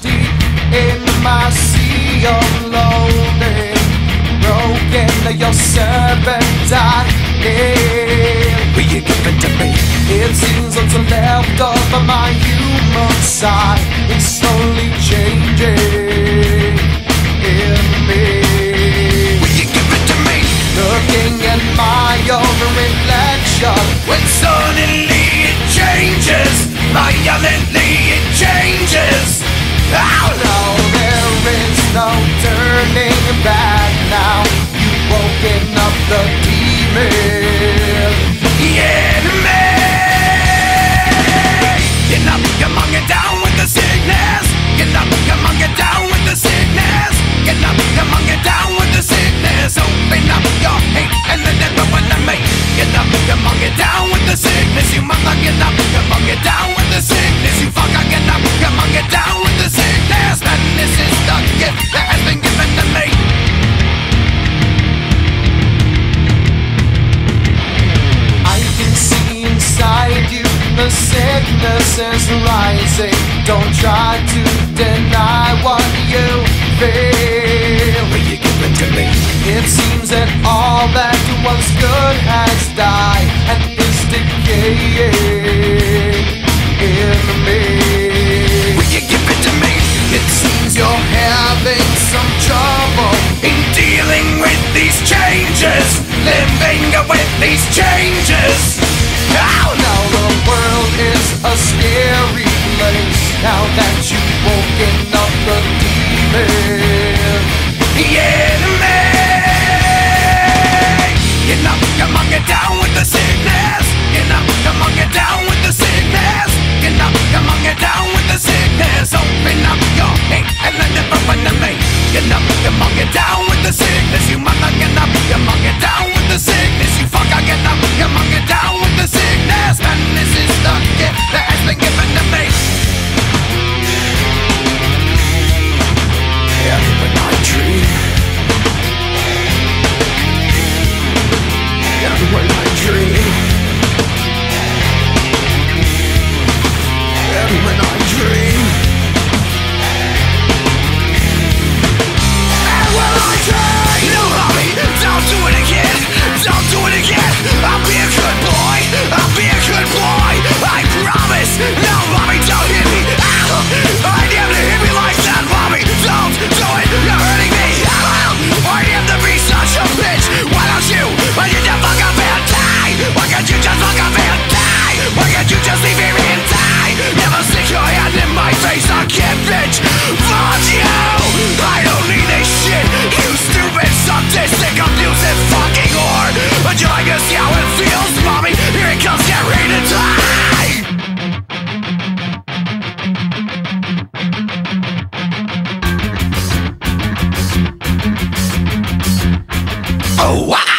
deep in my sea of loathing. Broken, your servant I am. Will you give it to me? It seems what's left of my human side is slowly changing in me. Will you give it to me? Looking at my own reflection when suddenly it changes my other. Turning back now. You've woken up the demon. enemy. Get up, come on, get down with the sickness. Get up, come on, get down with the sickness. Get up, come on, get down with the sickness. Open up your hate and let it run to me. Get up, come on, get down with the sickness. You mother, get up, come on, get down with the sickness. You fucker, get up, come on, get down with the sickness. This is the gift is rising. Don't try to deny what you feel. Will you give it to me? It seems that all that was good has died and is decaying Now that you've woken up the demon. Oh, wow.